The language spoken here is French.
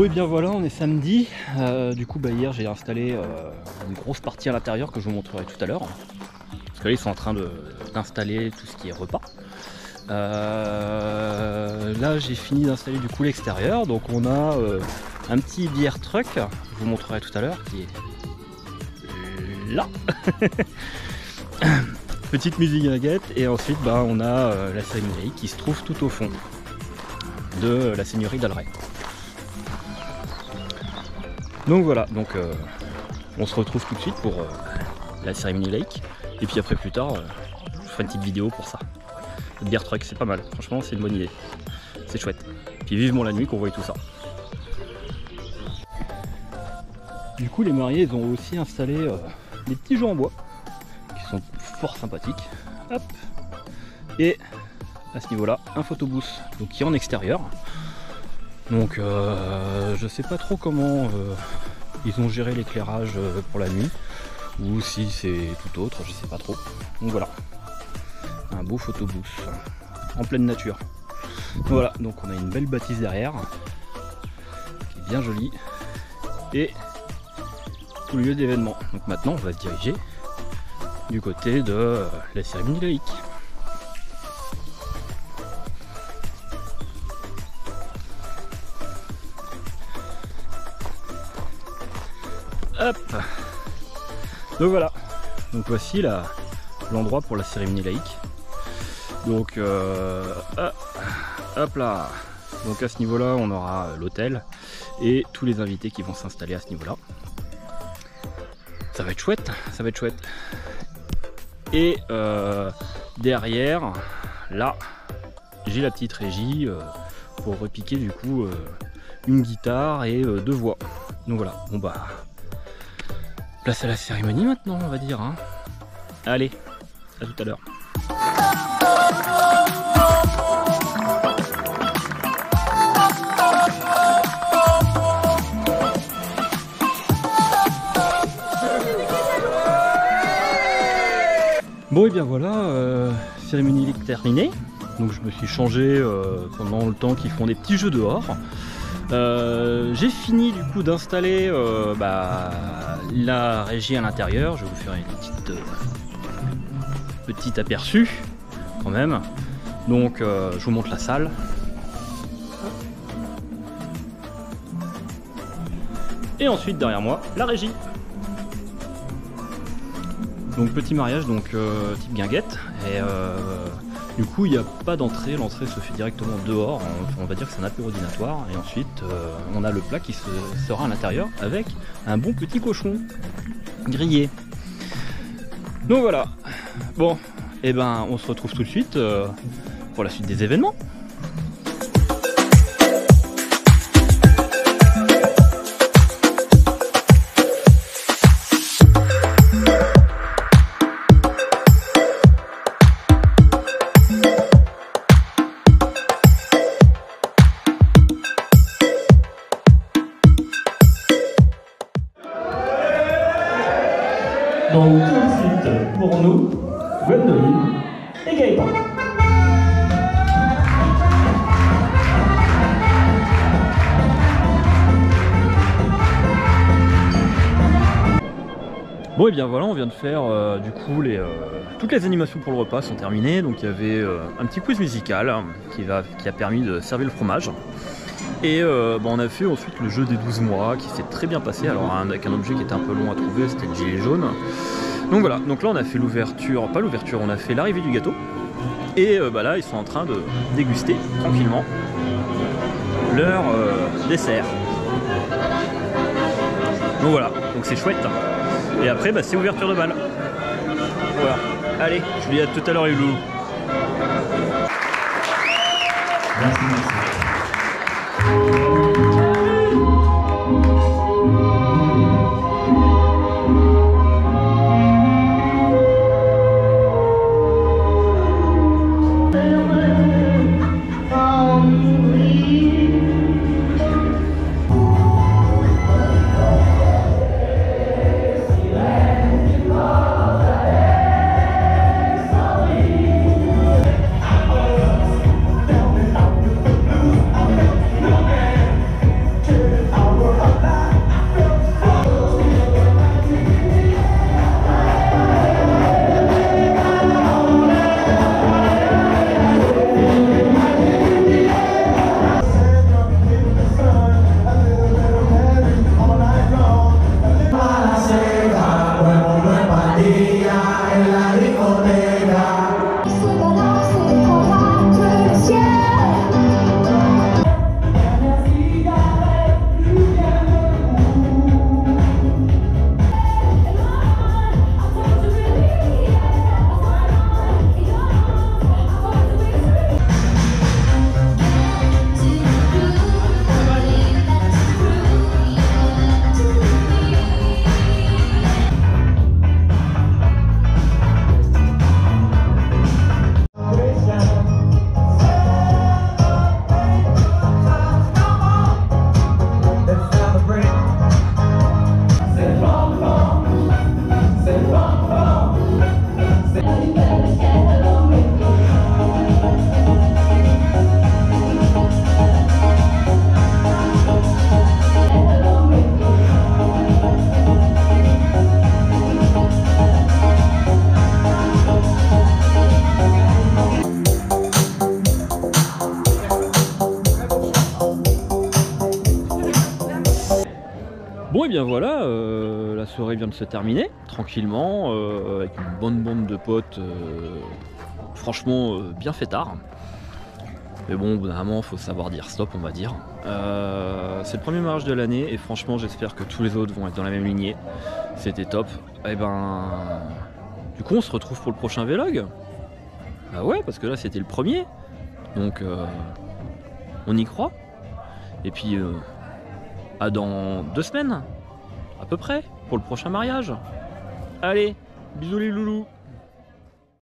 Bon et bien voilà, on est samedi. Euh, du coup, bah, hier j'ai installé euh, une grosse partie à l'intérieur que je vous montrerai tout à l'heure. Parce que là, ils sont en train d'installer tout ce qui est repas. Euh, là, j'ai fini d'installer du coup l'extérieur. Donc, on a un petit bière truck. Je vous montrerai tout à l'heure qui est là. Petite musique guinguette. Et ensuite, bah, on a la cérémonie qui se trouve tout au fond de la seigneurie d'Alray. Donc voilà, donc euh, on se retrouve tout de suite pour euh, la cérémonie lake. Et puis après plus tard, euh, je ferai une petite vidéo pour ça. Le beer truck, c'est pas mal. Franchement, c'est une bonne idée. C'est chouette. Puis vivement la nuit qu'on voit tout ça. Du coup, les mariés, ils ont aussi installé des petits jeux en bois qui sont fort sympathiques. Hop. Et à ce niveau-là, un photobooth, donc qui est en extérieur. Donc euh, je sais pas trop comment euh, ils ont géré l'éclairage euh, pour la nuit ou si c'est tout autre, je sais pas trop. Donc voilà, un beau photobooth en pleine nature. Voilà, donc on a une belle bâtisse derrière qui est bien jolie et tout lieu d'événement. Donc maintenant on va se diriger du côté de la cérémonie laïque. Hop Donc voilà. Donc voici l'endroit pour la cérémonie laïque. Donc euh, hop, hop là. Donc à ce niveau-là, on aura l'hôtel et tous les invités qui vont s'installer à ce niveau-là. Ça va être chouette, ça va être chouette. Et euh, derrière, là, j'ai la petite régie euh, pour repiquer du coup euh, une guitare et deux voix. Donc voilà, bon bah Place à la cérémonie maintenant, on va dire. hein. Allez, à tout à l'heure. Bon et bien voilà, euh, cérémonie terminée. Donc je me suis changé euh, pendant le temps qu'ils font des petits jeux dehors. Euh, j'ai fini du coup d'installer euh, bah, la régie à l'intérieur. Je vais vous faire une petite euh, petit aperçu quand même. Donc je vous montre la salle. Et ensuite derrière moi la régie. Donc petit mariage donc type guinguette et du coup, il n'y a pas d'entrée, l'entrée se fait directement dehors. On, on va dire que c'est un apérodinatoire. Et ensuite, euh, on a le plat qui se, sera à l'intérieur avec un bon petit cochon grillé. Donc voilà. Bon, et ben, on se retrouve tout de suite euh, pour la suite des événements. De suite, pour nous, Gwendoline et Gaëtan. Bon et bien voilà, on vient de faire euh, du coup les, euh, toutes les animations pour le repas sont terminées. Donc il y avait euh, un petit quiz musical hein, qui, va, qui a permis de servir le fromage. Et euh, bah, on a fait ensuite le jeu des 12 mois qui s'est très bien passé. Alors avec un objet qui était un peu long à trouver, c'était le gilet jaune. Donc voilà, donc là on a fait l'ouverture, pas l'ouverture, on a fait l'arrivée du gâteau. Et euh, bah là ils sont en train de déguster tranquillement leur euh, dessert. Donc voilà, donc c'est chouette. Et après bah, c'est ouverture de bal. Voilà. Allez, je vous dis à tout à l'heure les loulous. Bien voilà, euh, la soirée vient de se terminer, tranquillement, euh, avec une bonne bande de potes, euh, franchement bien fait tard. Mais bon, au bout d'un moment, faut savoir dire stop, on va dire. C'est le premier mariage de l'année et franchement, j'espère que tous les autres vont être dans la même lignée. C'était top. Et ben, du coup, on se retrouve pour le prochain vlog. Bah ouais, parce que là, c'était le premier. Donc, on y croit. Et puis, à dans deux semaines, à peu près, pour le prochain mariage. Allez, bisous les loulous